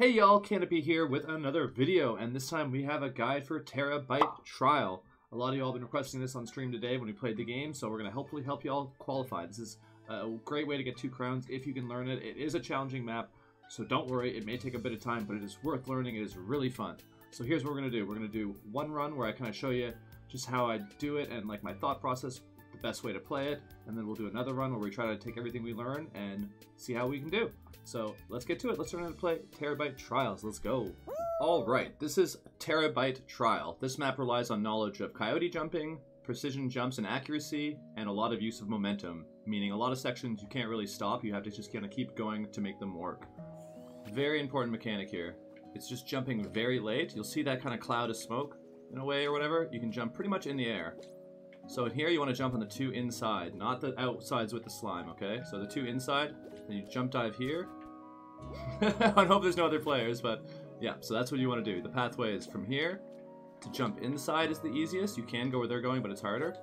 Hey y'all, Canopy here with another video, and this time we have a guide for Terrabyte Trial. A lot of y'all have been requesting this on stream today when we played the game, so we're going to hopefully help y'all qualify. This is a great way to get two crowns if you can learn it. It is a challenging map, so don't worry, it may take a bit of time, but it is worth learning. It is really fun. So here's what we're going to do. We're going to do one run where I kind of show you just how I do it and like my thought process, the best way to play it, and then we'll do another run where we try to take everything we learn and see how we can do. So let's get to it. Let's learn how to play Terrabyte Trials. Let's go. All right, this is Terrabyte Trial. This map relies on knowledge of coyote jumping, precision jumps and accuracy, and a lot of use of momentum, meaning a lot of sections you can't really stop. You have to just kind of keep going to make them work. Very important mechanic here. It's just jumping very late. You'll see that kind of cloud of smoke in a way or whatever. You can jump pretty much in the air. So in here you want to jump on the two inside, not the outsides with the slime, okay? So the two inside, then you jump dive here, I hope there's no other players, but yeah, so that's what you want to do. The pathway is from here to jump inside is the easiest. You can go where they're going, but it's harder.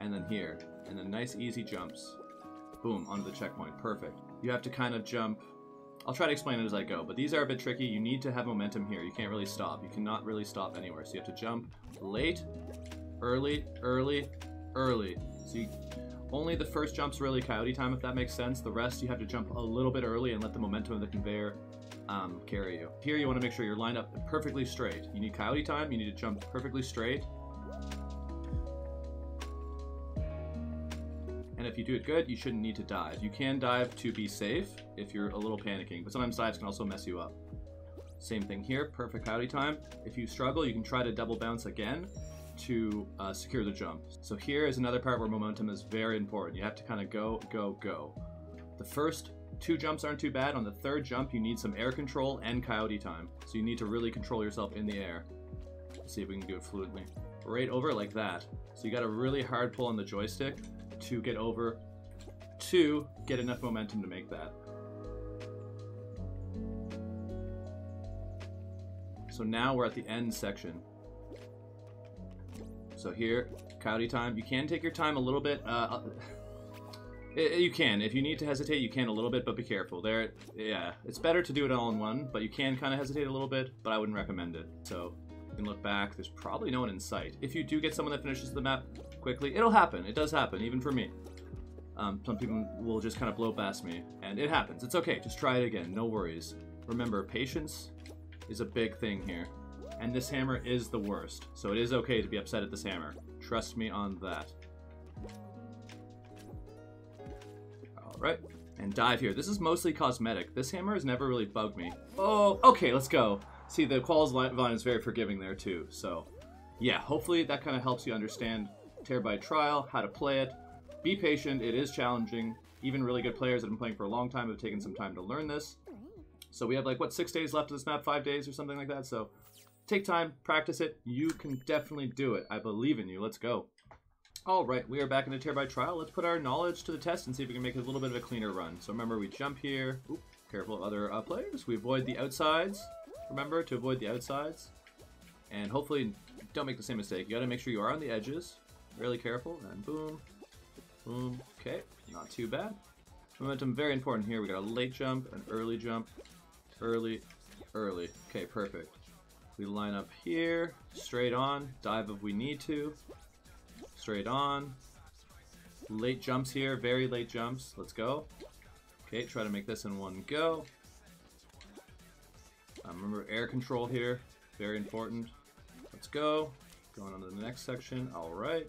And then here. And then nice easy jumps. Boom, onto the checkpoint. Perfect. You have to kind of jump. I'll try to explain it as I go, but these are a bit tricky. You need to have momentum here. You can't really stop. You cannot really stop anywhere. So you have to jump late, early, early, early. So you only the first jump's really coyote time, if that makes sense. The rest, you have to jump a little bit early and let the momentum of the conveyor um, carry you. Here, you want to make sure you're lined up perfectly straight. You need coyote time, you need to jump perfectly straight. And if you do it good, you shouldn't need to dive. You can dive to be safe if you're a little panicking, but sometimes dives can also mess you up. Same thing here, perfect coyote time. If you struggle, you can try to double bounce again, to uh, secure the jump. So here is another part where momentum is very important. You have to kind of go, go, go. The first two jumps aren't too bad. On the third jump, you need some air control and coyote time. So you need to really control yourself in the air. Let's see if we can do it fluently. Right over like that. So you got a really hard pull on the joystick to get over, to get enough momentum to make that. So now we're at the end section. So here, coyote time. You can take your time a little bit. Uh, you can. If you need to hesitate, you can a little bit, but be careful. There, yeah, it's better to do it all in one, but you can kind of hesitate a little bit, but I wouldn't recommend it. So you can look back. There's probably no one in sight. If you do get someone that finishes the map quickly, it'll happen. It does happen, even for me. Um, some people will just kind of blow past me, and it happens. It's okay. Just try it again. No worries. Remember, patience is a big thing here and this hammer is the worst. So it is okay to be upset at this hammer. Trust me on that. Alright, and dive here. This is mostly cosmetic. This hammer has never really bugged me. Oh, okay, let's go. See, the Qualls volume is very forgiving there too, so... Yeah, hopefully that kind of helps you understand Terrabyte Trial, how to play it. Be patient, it is challenging. Even really good players that have been playing for a long time have taken some time to learn this. So we have like, what, six days left of this map? Five days or something like that? So Take time, practice it. You can definitely do it. I believe in you. Let's go. All right, we are back in the Terrabyte trial. Let's put our knowledge to the test and see if we can make a little bit of a cleaner run. So remember, we jump here. Oop, careful of other uh, players. We avoid the outsides. Remember to avoid the outsides. And hopefully, don't make the same mistake. You gotta make sure you are on the edges. Really careful. And boom, boom. Okay, not too bad. Momentum very important here. We got a late jump, an early jump, early, early. Okay, perfect. We line up here, straight on, dive if we need to, straight on. Late jumps here, very late jumps. Let's go. Okay, try to make this in one go. Um, remember air control here, very important. Let's go. Going on to the next section. All right.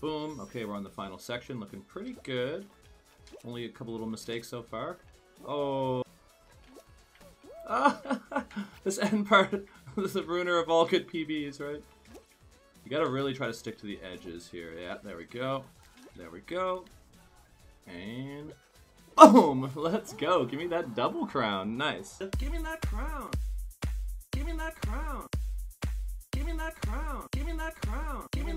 Boom. Okay, we're on the final section. Looking pretty good. Only a couple little mistakes so far. Oh. this end part is the ruiner of all good PBs, right? You gotta really try to stick to the edges here. Yeah, there we go. There we go. And boom! Let's go. Give me that double crown. Nice. Give me that crown. Give me that crown. Give me that crown. Give me that crown. Give me